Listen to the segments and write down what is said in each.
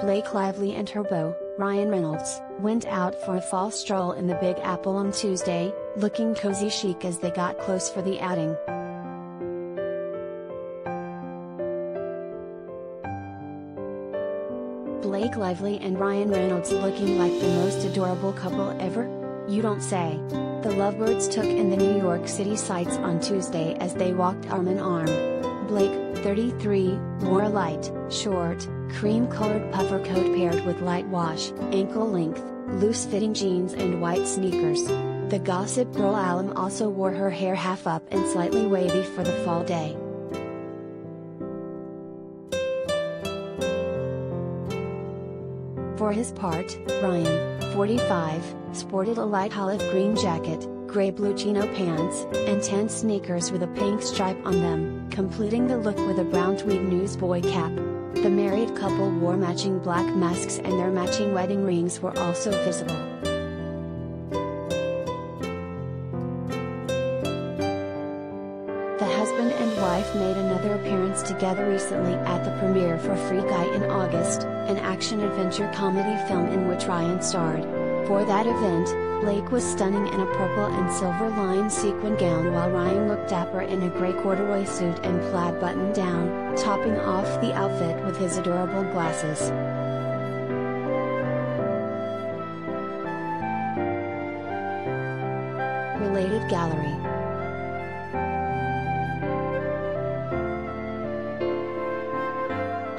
Blake Lively and her beau, Ryan Reynolds, went out for a fall stroll in the Big Apple on Tuesday, looking cozy chic as they got close for the outing. Blake Lively and Ryan Reynolds looking like the most adorable couple ever? You don't say. The lovebirds took in the New York City sights on Tuesday as they walked arm in arm. Blake, 33, wore a light, short, cream-colored puffer coat paired with light wash, ankle-length, loose-fitting jeans and white sneakers. The Gossip Girl alum also wore her hair half up and slightly wavy for the fall day. For his part, Ryan, 45, sported a light olive green jacket, gray blue chino pants, and tan sneakers with a pink stripe on them, completing the look with a brown tweed newsboy cap. The married couple wore matching black masks and their matching wedding rings were also visible. The husband and wife made another appearance together recently at the premiere for Free Guy in August, an action-adventure comedy film in which Ryan starred. For that event, Blake was stunning in a purple and silver lined sequin gown while Ryan looked dapper in a gray corduroy suit and plaid button down, topping off the outfit with his adorable glasses. Related Gallery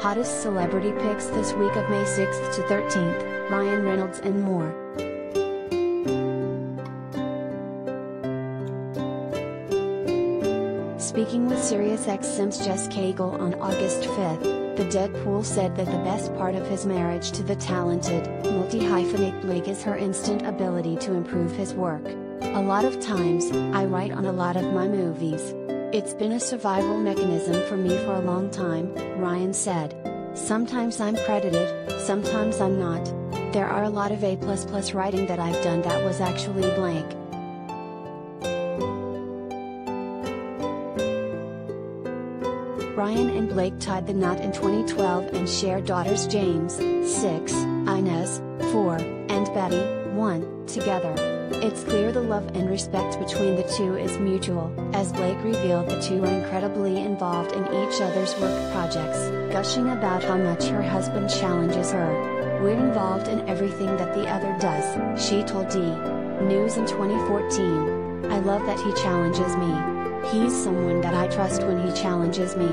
Hottest celebrity pics this week of May 6th to 13th, Ryan Reynolds and more. Speaking with SiriusXM's Jess Cagle on August 5th, the Deadpool said that the best part of his marriage to the talented, multi-hyphenate Blake is her instant ability to improve his work. A lot of times, I write on a lot of my movies. It's been a survival mechanism for me for a long time, Ryan said. Sometimes I'm credited, sometimes I'm not. There are a lot of A++ writing that I've done that was actually Blake. Ryan and Blake tied the knot in 2012 and share daughters James, 6, Inez, 4, and Betty, 1, together. It's clear the love and respect between the two is mutual, as Blake revealed the two are incredibly involved in each other's work projects, gushing about how much her husband challenges her. We're involved in everything that the other does, she told D! News in 2014. I love that he challenges me. He's someone that I trust when he challenges me.